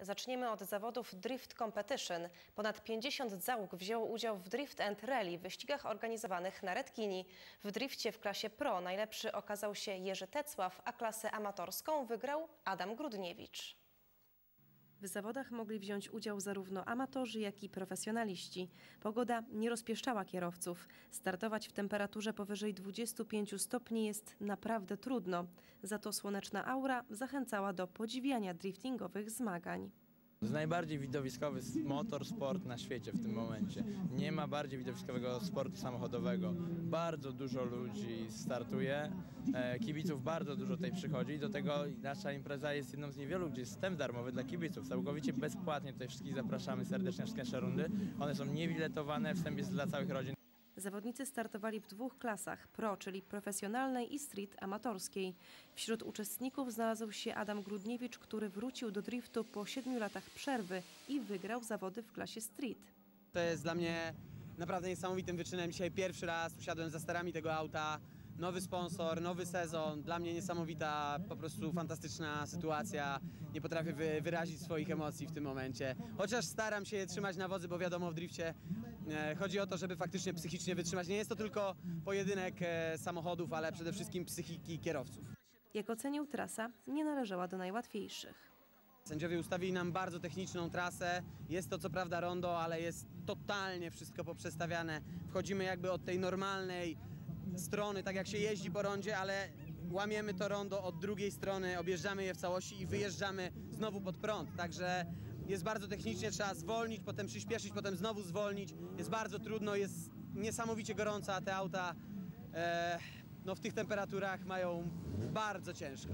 Zaczniemy od zawodów Drift Competition. Ponad 50 załóg wzięło udział w Drift and Rally, wyścigach organizowanych na Redkini. W drifcie w klasie Pro najlepszy okazał się Jerzy Tecław, a klasę amatorską wygrał Adam Grudniewicz. W zawodach mogli wziąć udział zarówno amatorzy, jak i profesjonaliści. Pogoda nie rozpieszczała kierowców. Startować w temperaturze powyżej 25 stopni jest naprawdę trudno. Za to słoneczna aura zachęcała do podziwiania driftingowych zmagań. Najbardziej widowiskowy motorsport na świecie w tym momencie. Nie ma bardziej widowiskowego sportu samochodowego. Bardzo dużo ludzi startuje, e, kibiców bardzo dużo tutaj przychodzi. Do tego nasza impreza jest jedną z niewielu, gdzie jest wstęp darmowy dla kibiców. Całkowicie bezpłatnie tutaj wszystkich zapraszamy serdecznie na wszystkie rundy. One są niewiletowane, wstęp jest dla całych rodzin. Zawodnicy startowali w dwóch klasach pro, czyli profesjonalnej i street amatorskiej. Wśród uczestników znalazł się Adam Grudniewicz, który wrócił do driftu po siedmiu latach przerwy i wygrał zawody w klasie street. To jest dla mnie naprawdę niesamowitym wyczynem. Dzisiaj pierwszy raz usiadłem za sterami tego auta. Nowy sponsor, nowy sezon. Dla mnie niesamowita, po prostu fantastyczna sytuacja. Nie potrafię wy, wyrazić swoich emocji w tym momencie. Chociaż staram się je trzymać na wodzy, bo wiadomo w drifcie e, chodzi o to, żeby faktycznie psychicznie wytrzymać. Nie jest to tylko pojedynek e, samochodów, ale przede wszystkim psychiki kierowców. Jak ocenił trasa, nie należała do najłatwiejszych. Sędziowie ustawili nam bardzo techniczną trasę. Jest to co prawda rondo, ale jest totalnie wszystko poprzestawiane. Wchodzimy jakby od tej normalnej strony, tak jak się jeździ po rondzie, ale łamiemy to rondo od drugiej strony, objeżdżamy je w całości i wyjeżdżamy znowu pod prąd. Także jest bardzo technicznie, trzeba zwolnić, potem przyspieszyć, potem znowu zwolnić. Jest bardzo trudno, jest niesamowicie gorąco, a te auta e, no, w tych temperaturach mają bardzo ciężko.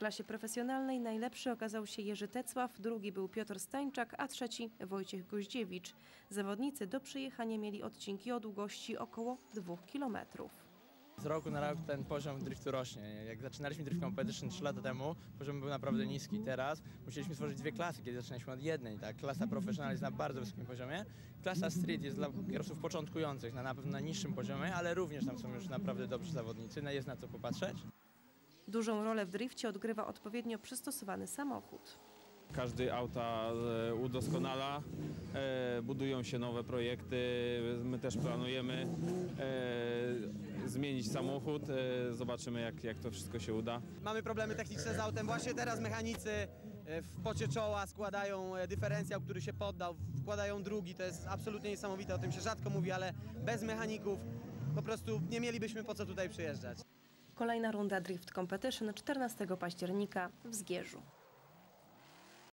Klasie profesjonalnej najlepszy okazał się Jerzy Tecław, drugi był Piotr Stańczak, a trzeci Wojciech Goździewicz. Zawodnicy do przejechania mieli odcinki o długości około 2 kilometrów. Z roku na rok ten poziom driftu rośnie. Jak zaczynaliśmy Drift Competition 3 lata temu, poziom był naprawdę niski. Teraz musieliśmy stworzyć dwie klasy, kiedy zaczynaliśmy od jednej. Tak? Klasa profesjonal jest na bardzo wysokim poziomie. Klasa street jest dla kierowców początkujących, na, na pewno na niższym poziomie, ale również tam są już naprawdę dobrzy zawodnicy. No, Jest na co popatrzeć. Dużą rolę w drifcie odgrywa odpowiednio przystosowany samochód. Każdy auta e, udoskonala, e, budują się nowe projekty. My też planujemy e, zmienić samochód. E, zobaczymy, jak, jak to wszystko się uda. Mamy problemy techniczne z autem. Właśnie teraz mechanicy w pocie czoła składają dyferencjał, który się poddał, wkładają drugi. To jest absolutnie niesamowite, o tym się rzadko mówi, ale bez mechaników po prostu nie mielibyśmy po co tutaj przyjeżdżać. Kolejna runda Drift Competition 14 października w Zgierzu.